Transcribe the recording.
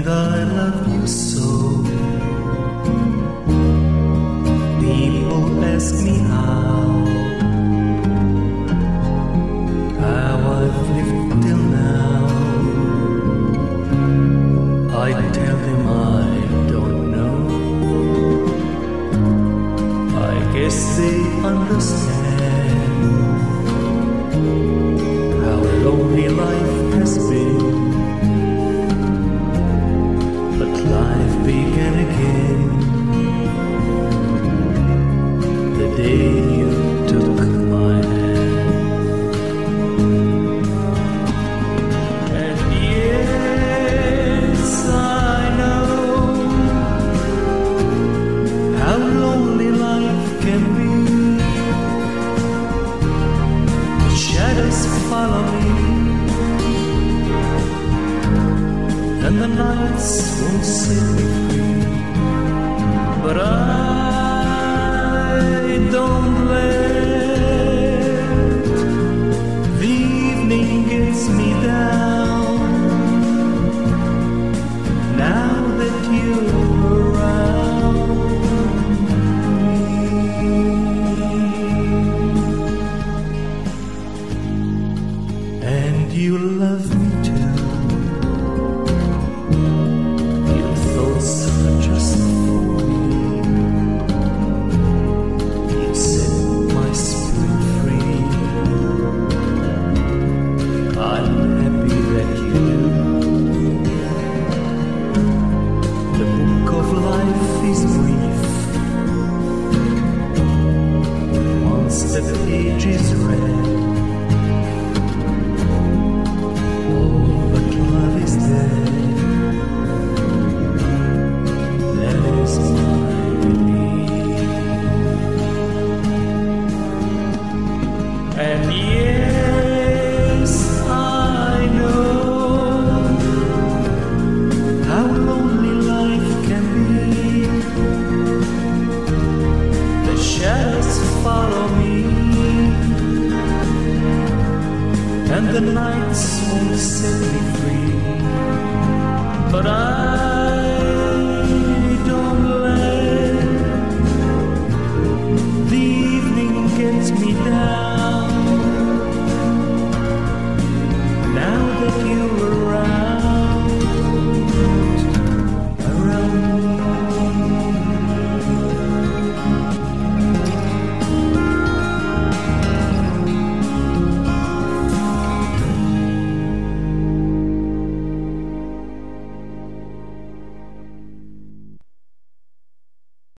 and I love you so. People ask me how, how I've lived till now. I tell them I don't know. I guess they understand. Set me free. But I don't let the evening gets me down. Now that you're around, me, and you love me too. page is read. All but love is dead. That is my belief. And yeah. the nights when you sit me.